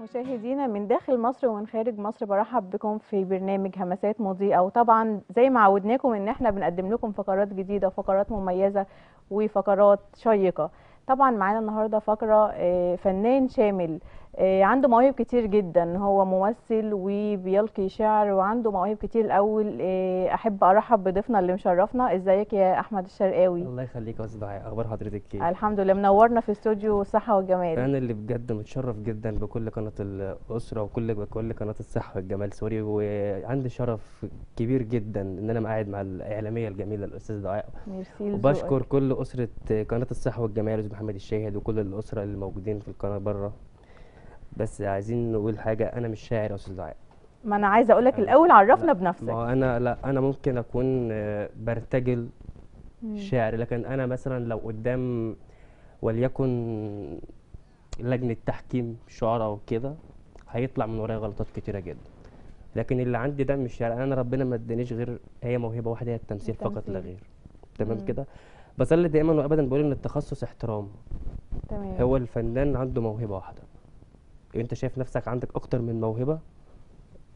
مشاهدينا من داخل مصر ومن خارج مصر برحب بكم في برنامج همسات مضيئة. وطبعا زي ما عودناكم إن إحنا بنقدم لكم فقرات جديدة وفقرات مميزة وفقرات شيقة. طبعا معانا النهاردة فقرة آه، فنان شامل. عنده مواهب كتير جدا. هو ممثل وبيلقي شعر وعنده مواهب كتير الأول. آه، أحب أرحب بضيفنا اللي مشرفنا. إزيك يا أحمد الشرقاوي؟ الله يخليك يا أستاذ دعاء أخبار حضرتك إيه؟ الحمد لله. منورنا في استوديو الصحة والجمال. أنا اللي بجد متشرف جدا بكل قناة الأسرة وكل بكل قناة الصحة والجمال. سوري وعندي شرف كبير جدا إن أنا قاعد مع الإعلامية الجميلة الأستاذ دعاء ميرسي. وبشكر كل أسرة قناة الصحة والجمال الاستاذ محمد الشاهد وكل الأسرة اللي موجودين في القناة بره. بس عايزين نقول حاجة أنا مش شاعر يا أستاذ دعاء. ما أنا عايزه أقول لك الأول عرفنا لا، بنفسك. ما هو أنا لا أنا ممكن أكون آه، برتجل. شعر لكن أنا مثلا لو قدام وليكن لجنة تحكيم شعراء وكده هيطلع من ورايا غلطات كتيرة جدا. لكن اللي عندي ده مش شعر أنا ربنا ما ادانيش غير هي موهبة واحدة هي التمثيل فقط لا التمثيل. غير. تمام. كده؟ بصلي دايما وابدا بقول إن التخصص احترام. تمام. هو الفنان عنده موهبة واحدة. أنت شايف نفسك عندك أكتر من موهبة؟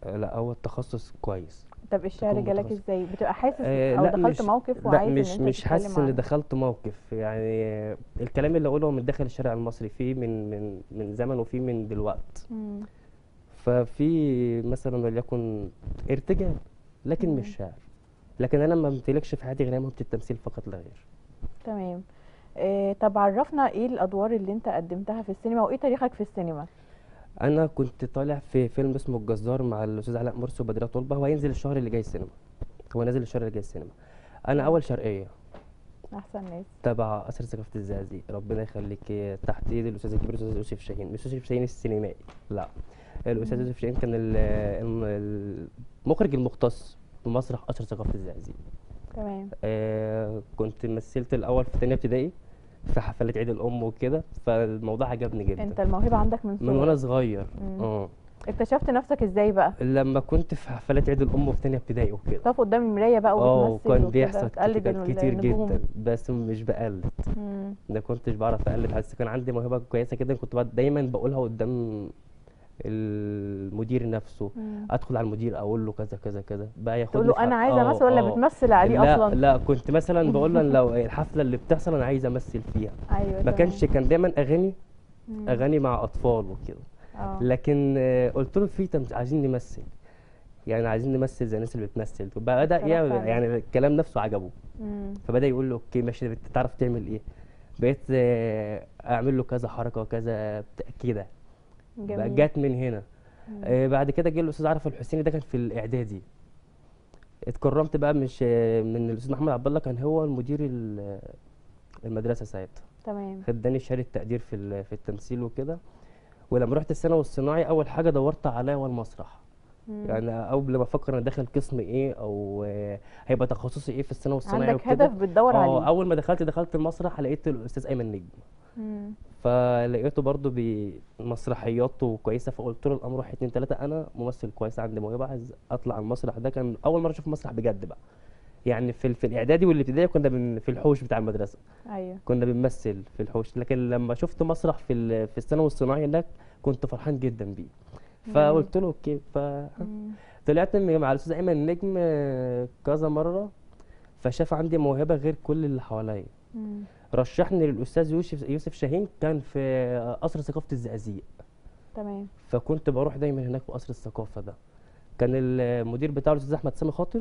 آه، لا هو التخصص كويس. طب الشعر جالك. إزاي؟ بتبقى حاسس آه، أو لا دخلت مش موقف لا وعايز مش ان أنت مش حاسس ان دخلت موقف. يعني الكلام اللي أقوله من داخل الشارع المصري فيه من من من زمن وفيه من دلوقت. مم. ففي مثلا وليكن ارتجال لكن مم. مش شعر. لكن أنا ما بمتلكش في حياتي غير موهبة التمثيل فقط لا غير. تمام. آه طب عرفنا إيه الأدوار اللي أنت قدمتها في السينما وإيه تاريخك في السينما؟ أنا كنت طالع في فيلم اسمه الجزار مع الأستاذ علاء مرسي وبدرية طلبة هو هينزل الشهر اللي جاي السينما. هو نازل الشهر اللي جاي السينما. أنا أول شرقية. أحسن ناس. تبع قصر ثقافة الزقازيق ربنا يخليك تحت إيد الأستاذ الكبير الأستاذ يوسف شاهين. مش يوسف شاهين السينمائي. لا. الأستاذ. يوسف شاهين كان ال- الم- المخرج المختص بمسرح قصر ثقافة الزقازيق تمام. آه كنت مثلت الأول في تانية ابتدائي. في حفلات عيد الأم وكده فالموضوع عجبني جدا. انت الموهبة عندك من من وأنا صغير. آه. اكتشفت نفسك إزاي بقى؟ لما كنت في حفلات عيد الأم في تانية ابتدائي وكده. تقف قدام المراية بقى آه وبتمثل وكان وكده بيحصل كتير, كتير. جدا بس مش بقلد. ما كنتش بعرف أقلد بس كان عندي موهبة كويسة جدا كنت دايما بقولها قدام المدير نفسه مم. أدخل على المدير أقول له كذا كذا كذا بقى ياخدني تقول له أنا عايزه آه، أمثل ولا آه. بتمثل عليه لا أصلا لا كنت مثلا بقول له لو الحفلة اللي بتحصل أنا عايز أمثل فيها أيوه ما. كانش كان دايما أغاني مم. أغاني مع أطفال وكده آه لكن آه، قلت له في. عايزين نمثل يعني عايزين نمثل زي الناس اللي بتمثل بدا بصراحة يعني. يعني الكلام نفسه عجبه مم. فبدأ يقول له أوكي ماشي أنت تعرف تعمل إيه بقيت آه، أعمل له كذا حركة وكذا كده جميل. جت من هنا. آه، بعد كده جه الأستاذ عرف الحسيني ده كان في الإعدادي. اتكرمت بقى مش آه، من الأستاذ محمد عبد الله كان هو المدير ال- المدرسة ساعتها. تمام. خداني شهادة تقدير في في التمثيل وكده. ولما رحت الثانوي الصناعي أول حاجة دورت عليها هو المسرح. مم. يعني قبل ما أفكر أنا داخل قسم إيه أو آه، هيبقى تخصصي إيه في الثانوي الصناعي عندك هدف بتدور آه عليه. أول ما دخلت دخلت المسرح لقيت الأستاذ أيمن نجم. فلقيته برضو بمسرحياته كويسة فقلت له الأمر واحد اتنين تلاتة أنا ممثل كويس عندي موهبة عايز أطلع على المسرح ده. كان أول مرة أشوف مسرح بجد بقى. يعني في في الإعدادي والابتدائي كنا بن في الحوش بتاع المدرسة. أيوه. كنا بنمثل في الحوش. لكن لما شفت مسرح في في الثانوي الصناعي هناك كنت فرحان جدا بيه. فقلت له أوكي فطلعت مم. من- مع الأستاذ أيمن النجم آه، كذا مرة فشاف عندي موهبة غير كل اللي حواليا. رشحني للأستاذ يوسف يوسف شاهين كان في قصر ثقافة الزقازيق. تمام. فكنت بروح دايما هناك في قصر الثقافة ده. كان المدير بتاعه الأستاذ أحمد سامي خاطر.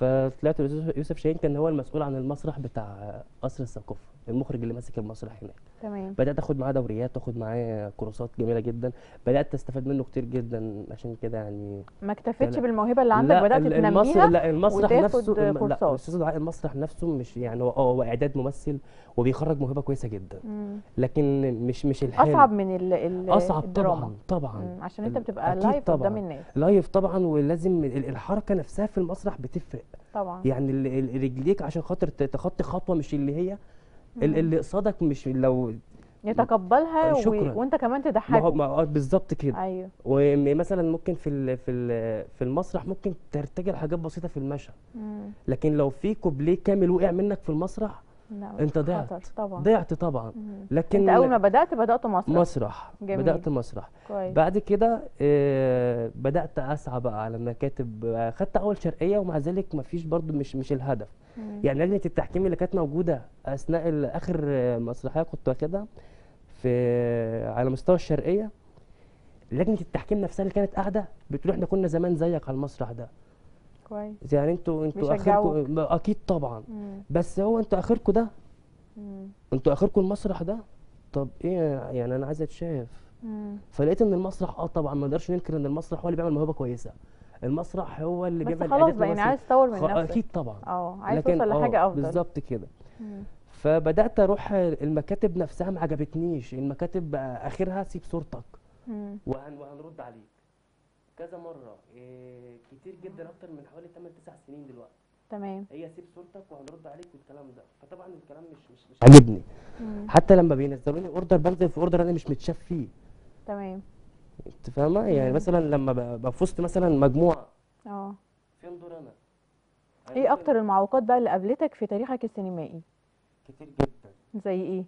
فطلعت الأستاذ يوسف شاهين كان هو المسؤول عن المسرح بتاع قصر الثقافة. المخرج اللي ماسك المسرح هناك تمام بدأت أخد معاه دوريات واخد معاه كورسات جميلة جدا بدأت أستفاد منه كتير جدا عشان كده يعني ما اكتفيتش. بالموهبة اللي عندك بدأت تنميها لا المسرح نفسه لا. الاستاذ دعاء المسرح نفسه مش يعني هو هو إعداد ممثل وبيخرج موهبة كويسة جدا مم. لكن مش مش الحلم أصعب من ال ال أصعب الدراما طبعا طبعا مم. عشان أنت بتبقى live قدام. الناس live طبعا ولازم ال- الحركة نفسها في المسرح بتفرق طبعا يعني رجليك عشان خاطر تخطي خطوة مش اللي هي. اللي قصادك مش لو يتقبلها و... شكراً. وانت كمان تضحكه ما هو بالظبط كده. أيوه. ومثلا ممكن في ال- في ال- في المسرح ممكن ترتجل حاجات بسيطة في المشهد. لكن لو في كوبليه كامل وقع منك في المسرح أنت خطر ضعت طبعا. ضعت طبعا. مم. لكن أنت أول ما بدأت بدأت مسرح. مسرح. جميل. بدأت مسرح. كويس. بعد كده آه، بدأت أسعى بقى على مكاتب آه، خدت أول شرقية ومع ذلك مفيش برضو مش مش الهدف. مم. يعني لجنة التحكيم اللي كانت موجودة أثناء ال- آخر آه، مسرحية كنت واخدها في على مستوى الشرقية لجنة التحكيم نفسها اللي كانت قاعدة بتقول إحنا كنا زمان زيك على المسرح ده. كويس. يعني أنتوا أنتوا. اخركم أكيد طبعا. مم. بس هو أنتوا آخركم ده. أنتوا آخركم المسرح ده؟ طب إيه يعني أنا عايز أتشاف. فلقيت إن المسرح آه طبعا ما نقدرش ننكر إن المسرح هو اللي بيعمل موهبة كويسة. المسرح هو اللي بس بيعمل خلاص إعداد بقى يعني عايز تطور من خ- نفسك. أكيد طبعا. آه عايز توصل لحاجة أفضل. بالظبط كده. فبدأت أروح المكاتب نفسها ما عجبتنيش. المكاتب آخرها سيب صورتك. وهنرد عليك. كذا مرة إيه كتير جدا أكتر من حوالي 8 9 سنين دلوقتي. تمام. هي سيب صورتك وهنرد عليك والكلام ده. فطبعا الكلام مش مش مش عاجبني. حتى لما بينزلوني order بنزل في order أنا مش متشاف فيه. تمام. أنت فاهمة؟ يعني. مثلا لما ب- ببقى في وسط مثلا مجموعة. آه. فين دور أنا؟ أنا إيه أكتر المعوقات بقى اللي قابلتك في تاريخك السينمائي؟ كتير جدا. زي إيه؟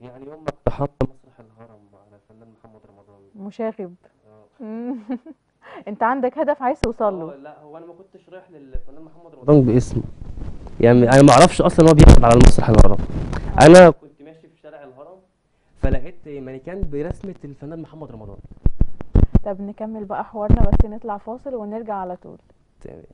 يعني يوم ما اقتحمت مسرح الهرم على الفنان محمد رمضان. مشاغب. انت عندك هدف عايز توصل له. آه لا هو أنا ما كنتش رايح للفنان محمد رمضان. باسمه يعني أنا ما أعرفش أصلا هو بيكتب على المسرح الهرم أنا كنت ماشي في شارع الهرم فلقيت مانيكان برسمة الفنان محمد رمضان. طب نكمل بقى حوارنا بس نطلع فاصل ونرجع على طول. تمام.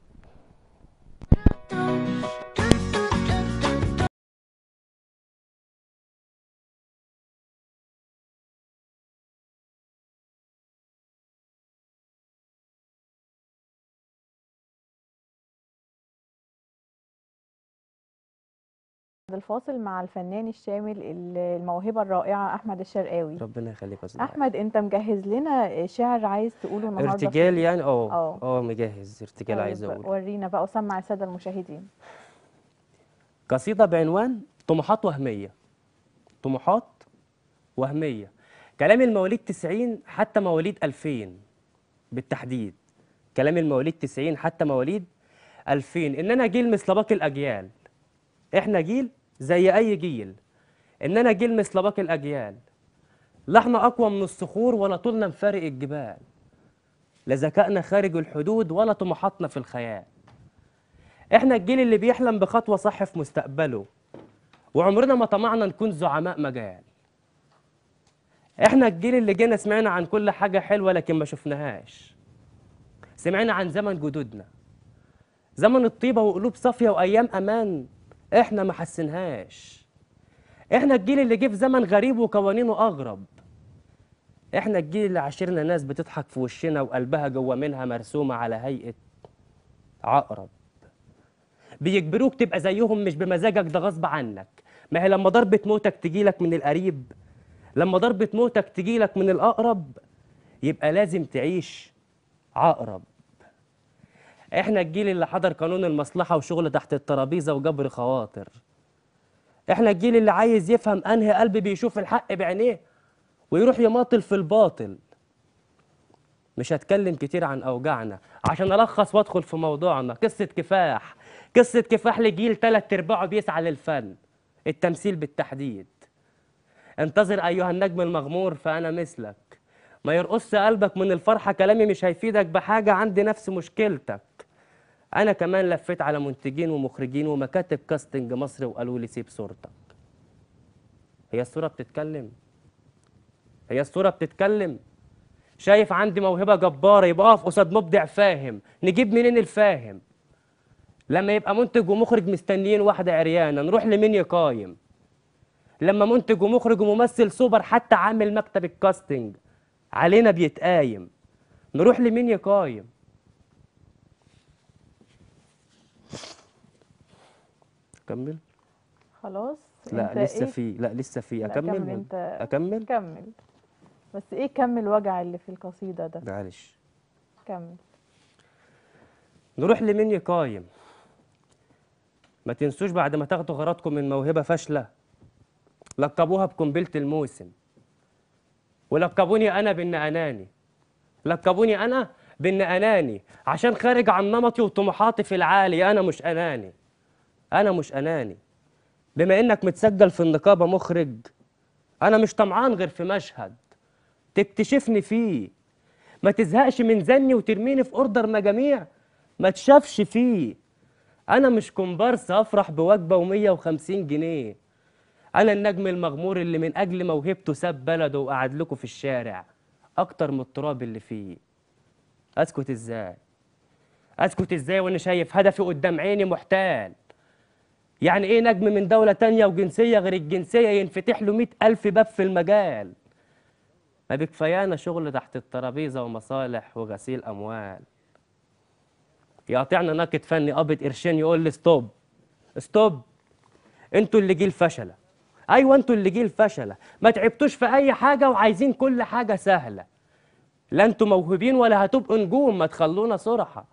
الفاصل مع الفنان الشامل ال- الموهبة الرائعة أحمد الشرقاوي. ربنا يخليك يا أستاذ أحمد أنت مجهز لنا شعر عايز تقوله النهاردة في- ارتجال يعني؟ آه آه. مجهز ارتجال عايز طيب، أقول ورينا بقى وسمع السادة المشاهدين. قصيدة بعنوان طموحات وهمية. طموحات وهمية. كلام المواليد 90 حتى مواليد 2000 بالتحديد. كلام المواليد 90 حتى مواليد 2000 إننا جيل مثل باقي الأجيال. إحنا جيل زي أي جيل إننا جيل مثل باقي الأجيال. لا إحنا أقوى من الصخور ولا طولنا مفارق الجبال. لا ذكائنا خارج الحدود ولا طموحاتنا في الخيال. إحنا الجيل اللي بيحلم بخطوة صح في مستقبله وعمرنا ما طمعنا نكون زعماء مجال. إحنا الجيل اللي جينا سمعنا عن كل حاجة حلوة لكن ما شفناهاش. سمعنا عن زمن جدودنا. زمن الطيبة وقلوب صافية وأيام أمان. إحنا ما حسنهاش إحنا الجيل اللي جه في زمن غريب وقوانينه أغرب. إحنا الجيل اللي عاشرنا ناس بتضحك في وشنا وقلبها جوه منها مرسومة على هيئة عقرب. بيجبروك تبقى زيهم مش بمزاجك ده غصب عنك. ما هي لما ضربة موتك تجيلك من القريب لما ضربة موتك تجيلك من الأقرب يبقى لازم تعيش عقرب. إحنا الجيل اللي حضر قانون المصلحة وشغل تحت الترابيزة وجبر خواطر. إحنا الجيل اللي عايز يفهم انهي قلب بيشوف الحق بعينيه ويروح يماطل في الباطل. مش هتكلم كتير عن أوجاعنا. عشان ألخص وأدخل في موضوعنا قصة كفاح. قصة كفاح لجيل تلات أرباعه بيسعى للفن التمثيل بالتحديد. انتظر أيها النجم المغمور فأنا مثلك. ما يرقص قلبك من الفرحة كلامي مش هيفيدك بحاجة عندي نفس مشكلتك. أنا كمان لفيت على منتجين ومخرجين ومكاتب كاستنج مصر وقالوا لي سيب صورتك. هي الصورة بتتكلم؟ هي الصورة بتتكلم؟ شايف عندي موهبة جبارة يبقى أقف قصاد مبدع فاهم. نجيب منين الفاهم؟ لما يبقى منتج ومخرج مستنيين واحدة عريانة نروح لمين يقايم؟ لما منتج ومخرج وممثل سوبر حتى عامل مكتب الكاستنج علينا بيتقايم. نروح لمين يقايم؟ أكمل؟ خلاص لا أنت لسه إيه؟ في لا لسه في. لا، أكمل كمل أنت. أكمل؟ كمل. بس إيه كم الوجع اللي في القصيدة ده؟ معلش. كمل. نروح لمين يقايم ما تنسوش بعد ما تاخدوا غرضكم من موهبة فاشلة لقبوها بقنبلة الموسم. ولقبوني أنا بإن أناني. لقبوني أنا بإن أناني عشان خارج عن نمطي وطموحاتي في العالي أنا مش أناني. أنا مش أناني. بما إنك متسجل في النقابة مخرج أنا مش طمعان غير في مشهد. تكتشفني فيه. ما تزهقش من زني وترميني في أوردر مجاميع. ما تشافش فيه. أنا مش كومبارس افرح بوجبة و150 جنيه. أنا النجم المغمور اللي من أجل موهبته ساب بلده وقعد لكم في الشارع. أكتر من التراب اللي فيه. أسكت إزاي؟ أسكت إزاي وأنا شايف هدفي قدام عيني محتال؟ يعني إيه نجم من دولة تانية وجنسية غير الجنسية ينفتح له مئة ألف باب في المجال؟ ما بكفايانا شغل تحت الترابيزة ومصالح وغسيل أموال. يقاطعنا ناقد فني قابض قرشين يقول لي stop stop أنتوا اللي جيل فشلة. أيوه أنتوا اللي جيل فشلة. ما تعبتوش في أي حاجة وعايزين كل حاجة سهلة. لا أنتوا موهوبين ولا هتبقوا نجوم ما تخلونا صرحة.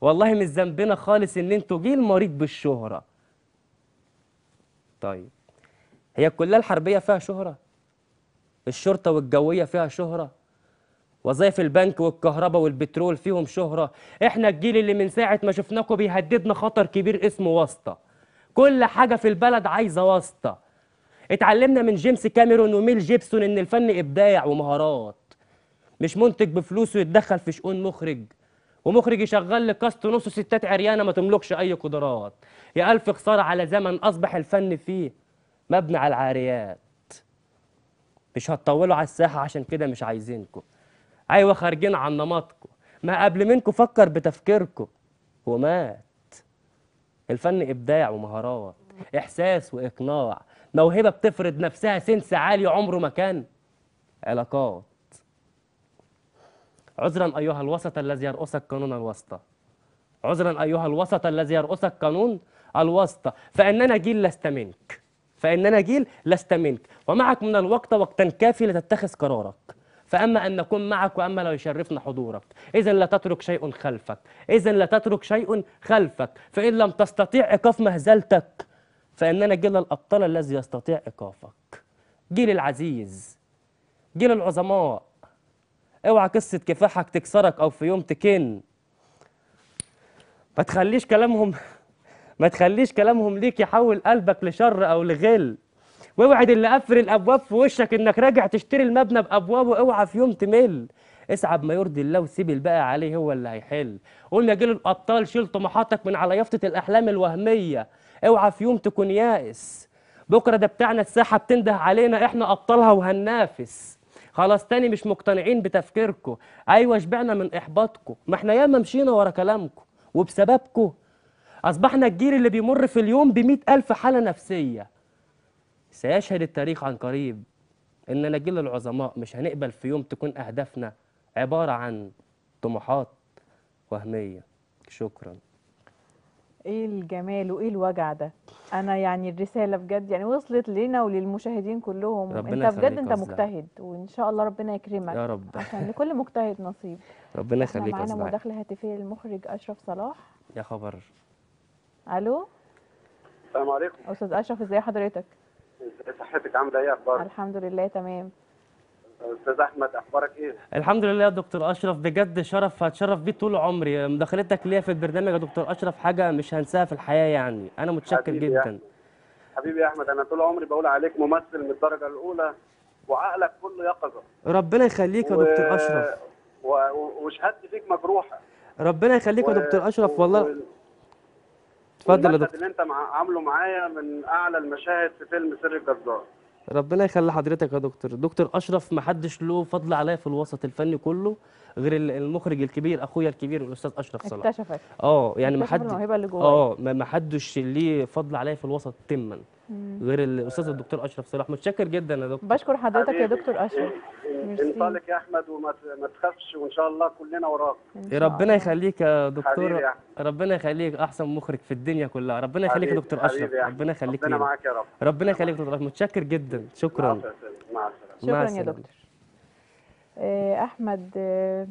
والله مش ذنبنا خالص إن أنتوا جيل مريض بالشهرة. طيب. هي الكلية الحربية فيها شهرة؟ الشرطة والجوية فيها شهرة؟ وظائف البنك والكهرباء والبترول فيهم شهرة؟ إحنا الجيل اللي من ساعة ما شفناكم بيهددنا خطر كبير اسمه واسطة. كل حاجة في البلد عايزة واسطة. اتعلمنا من جيمس كاميرون وميل جيبسون إن الفن إبداع ومهارات. مش منتج بفلوسه يتدخل في شؤون مخرج. ومخرج يشغل لك كاست نص ستات عريانة ما تملكش أي قدرات. يا ألف خساره على زمن أصبح الفن فيه مبني على العاريات. مش هتطولوا على الساحة عشان كده مش عايزينكم أيوه خارجين عن نمطكم ما قبل منكم فكر بتفكيركم ومات. الفن إبداع ومهارات إحساس وإقناع. موهبة بتفرض نفسها سنس عالي عمره ما كان. علاقات. عذرا أيها الوسط الذي يرقصك قانون الواسطه عذرا أيها الوسط الذي يرقصك قانون الواسطه فإننا جيل لست منك. فإننا جيل لست منك. ومعك من الوقت وقتا كافي لتتخذ قرارك. فأما أن نكون معك وأما لو يشرفنا حضورك. اذا لا تترك شيء خلفك. اذا لا تترك شيء خلفك. فإن لم تستطيع إيقاف مهزلتك. فإننا جيل الأبطال الذي يستطيع إيقافك. جيل العزيز. جيل العظماء. اوعى قصة كفاحك تكسرك أو في يوم تكن. ما تخليش كلامهم ما تخليش كلامهم ليك يحول قلبك لشر أو لغل. واوعد اللي قفل الأبواب في وشك إنك راجع تشتري المبنى بابوابه اوعى في يوم تمل. اسعى بما يرضي الله وسيب الباقي عليه هو اللي هيحل. قول يا جيل الأبطال شيل طموحاتك من على يافطة الأحلام الوهمية. اوعى في يوم تكون يائس. بكرة ده بتاعنا الساحة بتنده علينا إحنا أبطالها وهننافس. خلاص تاني مش مقتنعين بتفكيركم أيوه شبعنا من احباطكم ما إحنا ياما مشينا ورا كلامكم وبسببكم أصبحنا الجيل اللي بيمر في اليوم بمئة ألف حالة نفسية. سيشهد التاريخ عن قريب إننا جيل العظماء مش هنقبل في يوم تكون أهدافنا عبارة عن طموحات وهمية. شكرا. إيه الجمال وايه الوجع ده؟ أنا يعني الرسالة بجد يعني وصلت لنا وللمشاهدين كلهم. ربنا انت بجد انت. مجتهد وإن شاء الله ربنا يكرمك يا رب. عشان لكل مجتهد نصيب. ربنا يخليك يا معانا. مداخلة هاتفية للمخرج أشرف صلاح. يا خبر. ألو؟ السلام عليكم. أستاذ أشرف ازي حضرتك؟ ازي صحتك؟ عاملة إيه؟ أخبارك؟ الحمد لله تمام. أستاذ أحمد أخبارك إيه؟ الحمد لله يا دكتور أشرف بجد شرف هتشرف بيه طول عمري. مداخلتك ليا في البرنامج يا دكتور أشرف حاجة مش هنساها في الحياة يعني. أنا متشكر حبيبي يا جدا. أحمد. حبيبي يا أحمد أنا طول عمري بقول عليك ممثل من الدرجة الأولى وعقلك كله يقظة. ربنا يخليك يا دكتور أشرف. و... و... وشهادتي فيك مجروحة. ربنا يخليك يا و- دكتور أشرف و- والله. وال- اتفضل يا دكتور. اللي أنت مع... عامله معايا من أعلى المشاهد في فيلم سر الجزار. ربنا يخلي حضرتك يا دكتور. دكتور أشرف ما حدش له فضل عليا في الوسط الفني كله غير ال- المخرج الكبير أخويا الكبير الأستاذ أشرف صلاح. اكتشفك. آه يعني ما حد آه ما حدش ليه فضل عليا في الوسط تما. غير الاستاذ الدكتور أشرف صلاح. متشكر جدا يا دكتور. بشكر حضرتك يا. دكتور أشرف. انطلق يا أحمد وما تخافش وإن شاء الله كلنا وراك. ربنا. يخليك يا دكتور. ربنا يخليك أحسن مخرج في الدنيا كلها. ربنا يخليك يا دكتور أشرف. ربنا يخليك ربنا معاك يا رب. ربنا يخليك يا دكتور أشرف. متشكر جدا. شكرا. مع السلامة. مع السلامه شكرا يا. دكتور. آه، أحمد آه،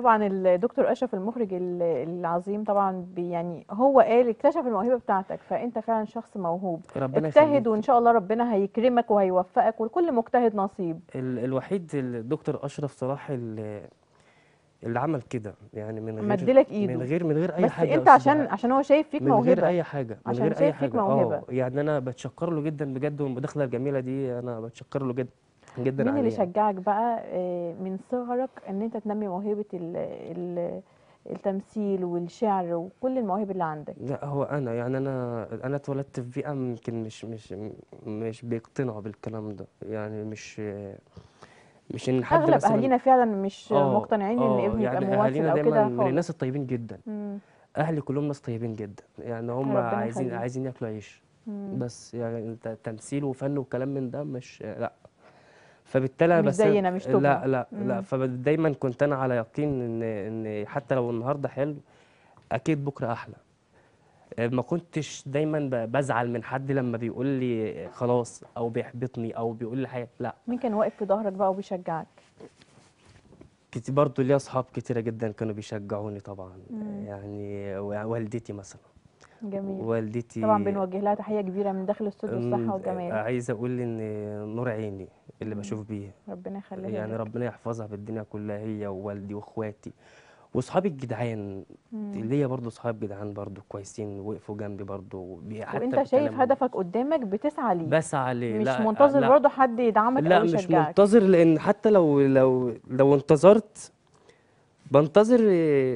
طبعا الدكتور أشرف المخرج ال- العظيم طبعا يعني هو قال اكتشف الموهبة بتاعتك فأنت فعلا شخص موهوب ربنا اجتهد وإن شاء الله ربنا هيكرمك وهيوفقك ولكل مجتهد نصيب ال- الوحيد الدكتور أشرف صلاح اللي عمل كده يعني من غير مديلك إيده. من غير من غير أي بس حاجة يا انت عشان. عشان هو شايف فيك من غير موهبة أي حاجة من عشان غير أي شايف فيك حاجة موهبة. آه يعني أنا بتشكر له جدا بجد والمداخله الجميلة دي أنا بتشكر له جدا جدا مين اللي. شجعك بقى آه، من صغرك إن أنت تنمي موهبة ال ال التمثيل والشعر وكل المواهب اللي عندك لا هو أنا يعني أنا أنا اتولدت في بيئة يمكن مش مش مش بيقتنعوا بالكلام ده يعني مش مش إن حد أغلب أهالينا فعلا مش آه، مقتنعين إن آه، ابنه يبقى يعني ممثل أهالينا أو دايما كده من الناس الطيبين جدا مم. أهلي كلهم ناس طيبين جدا يعني هم عايزين يخليك. عايزين ياكلوا عيش. بس يعني تمثيل وفن وكلام من ده مش لا فبالتالي مش بس زينا، مش لا توبنا. لا مم. لا فدايما كنت أنا على يقين إن إن حتى لو النهارده حلو أكيد بكرة أحلى ما كنتش دايما بزعل من حد لما بيقول لي خلاص أو بيحبطني أو بيقول لي حاجة لا مين كان واقف في ظهرك بقى وبيشجعك كتير برضه ليا أصحاب كتيرة جدا كانوا بيشجعوني طبعا مم. يعني والدتي مثلا جميل. والدتي طبعا بنوجه لها تحية كبيرة من داخل استوديو الصحة والجمال عايز أقول إن نور عيني اللي مم. بشوف بيه ربنا يخليها يعني لك. ربنا يحفظها بالدنيا كلها هي ووالدي وإخواتي واصحابي الجدعان. ليا برضو صحاب جدعان برضو كويسين وقفوا جنبي برضو. بي- حتى وأنت شايف. هدفك قدامك بتسعى ليه؟ بسعى ليه؟ مش لا منتظر لا. برضه حد يدعمك لا أو مش يشجعك؟ منتظر لأن حتى لو لو لو انتظرت بنتظر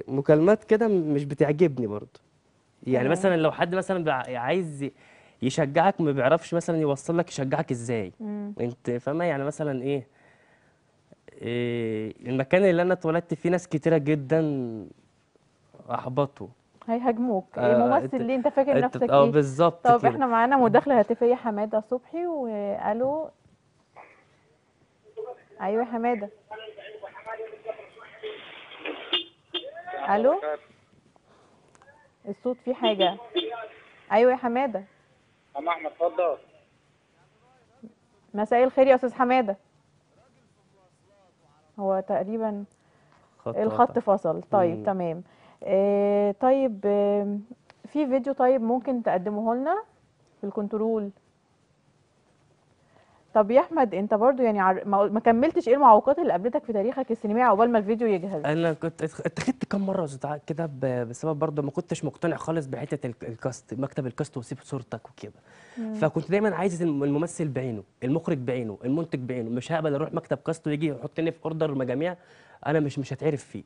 مكالمات كده مش بتعجبني برضو. يعني تمام. مثلا لو حد مثلا عايز يشجعك ما بيعرفش مثلا يوصل لك يشجعك إزاي. مم. أنت فاهمة؟ يعني مثلا إيه, إيه المكان اللي أنا اتولدت فيه ناس كتيرة جدا احبطوا هيهاجموك. آه، الممثل ليه؟ أنت فاكر نفسك آه إيه؟ بالظبط طب كده. إحنا معانا مداخلة هاتفية حمادة صبحي والو أيوه حمادة. ألو؟ الصوت فيه حاجة. أيوه يا حمادة. عم أحمد اتفضل. مساء الخير يا أستاذ حمادة. هو تقريبا خط الخط. فصل. طيب مم. تمام. آه طيب آه في فيديو طيب ممكن تقدمه لنا في ال control؟ طب يا أحمد أنت برضو يعني عر... ما كملتش إيه المعوقات اللي قابلتك في تاريخك السينمائي عقبال ما الفيديو يجهز؟ أنا كنت اتخ- اتخذت كام مرة كده بسبب برضه ما كنتش مقتنع خالص بحتة ال- ال cast مكتب ال cast وسيب صورتك وكده. فكنت دايما عايز الم- الممثل بعينه المخرج بعينه المنتج بعينه مش هقبل أروح مكتب كاست ويجي يحطني في أوردر مجاميع أنا مش مش هتعرف فيه.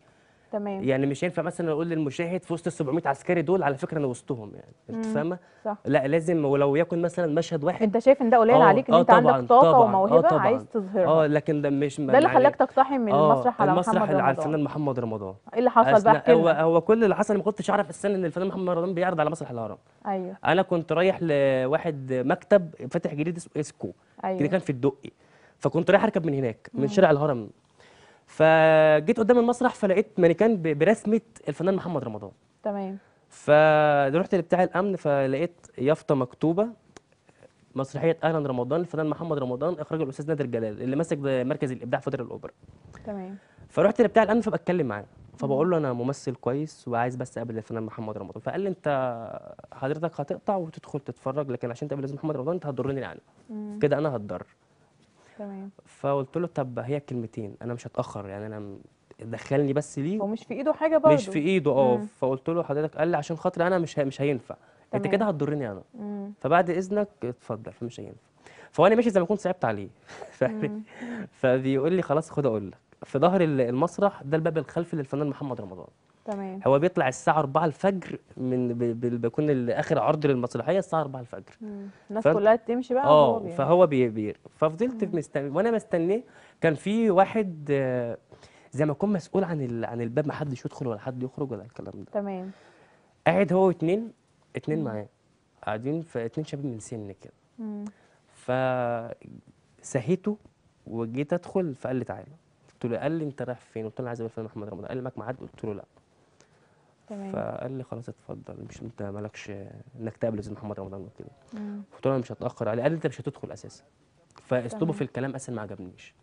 تمام. يعني مش ينفع مثلا أقول للمشاهد في وسط ال 700 عسكري دول على فكرة أنا وسطهم يعني. أنت. فاهمة؟ صح. لا لازم ولو يكن مثلا مشهد واحد. أنت شايف إن ده قليل آه، عليك إن آه أنت طبعاً، عندك طاقة طبعاً، آه وموهبه طبعاً. عايز تظهرها. آه لكن ده مش ده اللي يعني- خلاك تقتحم من آه، المسرح على المسرح محمد اللي على رمضان. الفنان محمد رمضان. إيه اللي حصل؟ بقى هو هو كل اللي حصل ما كنتش أعرف السنة إن الفنان محمد رمضان بيعرض على مسرح الهرم أيوه. أنا كنت رايح لواحد مكتب فاتح جديد اسمه إسكو. أيوه. كان في الدقي. فكنت رايح أركب من هناك من شارع الهرم. فجيت قدام المسرح فلقيت مانيكان برسمة الفنان محمد رمضان. تمام. فرحت لبتاع الأمن فلقيت يافطة مكتوبة مسرحية أهلا رمضان الفنان محمد رمضان إخراج الأستاذ نادر جلال اللي ماسك مركز الإبداع في دار الأوبرا. تمام. فرحت لبتاع الأمن فبتكلم معاه فبقول له أنا ممثل كويس وعايز بس أقابل الفنان محمد رمضان. فقال لي أنت حضرتك هتقطع وتدخل تتفرج لكن عشان تقابل محمد رمضان أنت هتضرني يعني. كده أنا هتضر تمام. فقلت له طب هي كلمتين أنا مش هتأخر يعني أنا دخلني بس ليه؟ ومش في إيده حاجة برضه. مش في إيده آه. فقلت له حضرتك قال لي عشان خاطري أنا مش مش هينفع. أنت. كده هتضرني أنا. مم. فبعد إذنك اتفضل فمش هينفع. فوانا ماشي زي ما كنت صعبت عليه. فبيقول لي خلاص خد أقول لك. في ظهر ال- المسرح ده الباب الخلفي للفنان محمد رمضان. تمام. هو بيطلع الساعة 4 الفجر من بيكون آخر عرض للمسرحيه الساعة 4 الفجر. مم. الناس فأنت- كلها تمشي بقى آه. فهو بي بي ففضلت مستني وأنا مستنيه. كان في واحد زي ما يكون مسؤول عن ال... عن الباب ما حدش يدخل ولا حد يخرج ولا الكلام ده. تمام. قاعد هو واتنين اتنين معاه. قاعدين في اتنين شباب من سن كده. مم. فسهيته وجيت أدخل فقال لي تعالى. قلت له قال لي أنت رايح فين؟ قلت له أنا عايز اقابل الفنان محمد رمضان. قال لي معاك ميعاد قلت له لأ. تمام. فقال لي خلاص اتفضل مش انت مالكش انك تقابل الاستاذ محمد رمضان وكده. قلت له أنا مش هتأخر عليه قال لي انت مش هتدخل أساسا. فاسلوبه. في الكلام أساسا ما عجبنيش.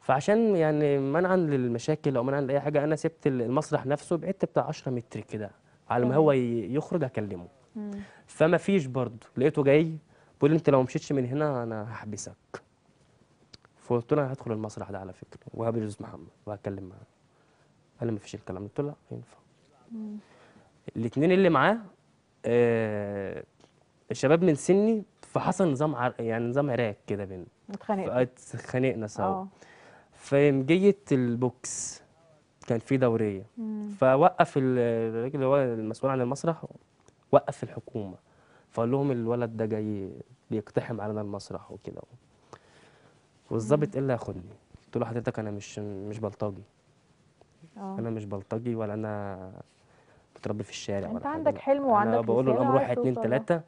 فعشان يعني منعا للمشاكل أو منعا لأي حاجة أنا سبت المسرح نفسه بعدت بتاع 10 متر كده على ما. هو يخرج أكلمه. مم. فما فيش برضه. لقيته جاي بيقول لي انت لو مشيتش من هنا أنا هحبسك. فقلت له أنا هدخل المسرح ده على فكرة وهقابل الاستاذ محمد وهتكلم معاه. قال لي مفيش الكلام ده. قلت له لا ينفع. الاتنين اللي معاه آه الشباب من سني فحصل نظام عر... يعني نظام عراك كده بينا اتخانقت فاتخانقنا سوا. آه. فمجية البوكس كان في دورية. مم. فوقف ال- الراجل اللي هو المسؤول عن المسرح وقف الحكومة. فقال لهم الولد ده جاي بيقتحم علينا المسرح وكده. والظابط إيه اللي هياخدني قلت له حضرتك أنا مش مش بلطجي. آه. أنا مش بلطجي ولا أنا متربي في الشارع انت عندك. حلم أنا وعندك بقول له الأمر واحد اتنين. تلاتة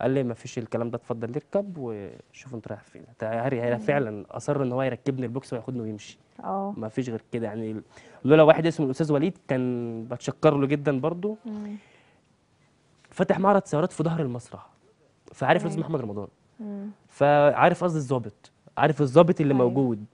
قال لي ما فيش الكلام ده اتفضل اركب وشوف انت رايح فين هاري فعلا أصر إن هو يركبني البوكس وياخدني ويمشي آه ما فيش غير كده يعني لولا واحد اسمه الأستاذ وليد كان بتشكر له جدا برضو مم. فتح معرض سيارات في ظهر المسرح فعارف الاستاذ. محمد رمضان مم. فعارف قصد الظابط عارف الظابط اللي أيوة. موجود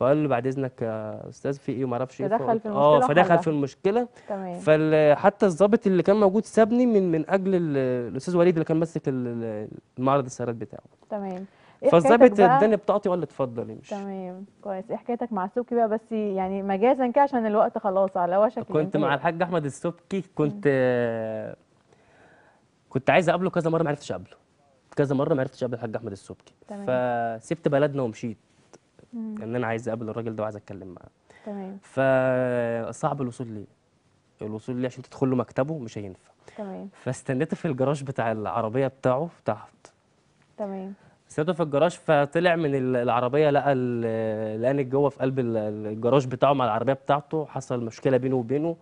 فقال له بعد إذنك يا أستاذ في إيه وما أعرفش إيه فقلت- في آه المشكلة فدخل وحلها. في المشكلة. تمام. فحتى الظابط اللي كان موجود سابني من من أجل ال- الأستاذ وليد اللي كان ماسك ال- ال- المعرض السيارات بتاعه. تمام. إيه فالظابط حكايتك بقى؟ اداني بطاقتي وقال لي اتفضل امشي تمام. كويس. إيه حكايتك مع سوكي بقى؟ بس يعني مجازا كده عشان الوقت خلاص على وشك كنت مع. الحاج أحمد السبكي كنت آه، كنت عايز أقابله كذا مرة ما عرفتش أقابله. كذا مرة ما عرفتش أقابل الحاج أحمد السبكي. تمام. فسبت بلدنا ومشيت. ان أنا عايز اقابل الراجل ده وعايز اتكلم معاه. تمام. فصعب الوصول ليه. الوصول ليه عشان تدخل له مكتبه مش هينفع. تمام. فاستنيته في الجراج بتاع العربية بتاعه تحت. تمام. استنيته في الجراج فطلع من ال- العربية لقى لقاني جوه في قلب ال- الجراج بتاعه مع العربية بتاعته حصل مشكلة بينه وبينه.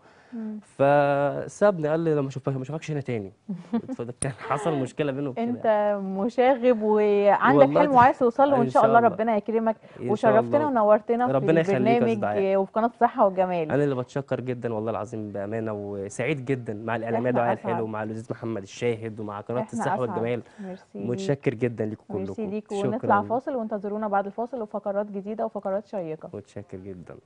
فسابني قال لي لما اشوفك ما اشوفكش هنا تاني. فده كان حصل مشكلة بينه وكده انت مشاغب وعندك حلم وعايز توصل له وإن شاء الله. ربنا يكرمك. وشرفتنا. ونورتنا في ربنا البرنامج وفي قناة الصحة والجمال. أنا اللي بتشكر جدا والله العظيم بأمانة وسعيد جدا مع الإعلامية دعاء. الحلو ومع الأستاذ محمد الشاهد ومع قناة الصحة. والجمال. ميرسي. متشكر جدا لكم ميرسي كلكم. ليك. ونطلع فاصل وانتظرونا بعد الفاصل وفقرات جديدة وفقرات شيقة. متشكر جدا.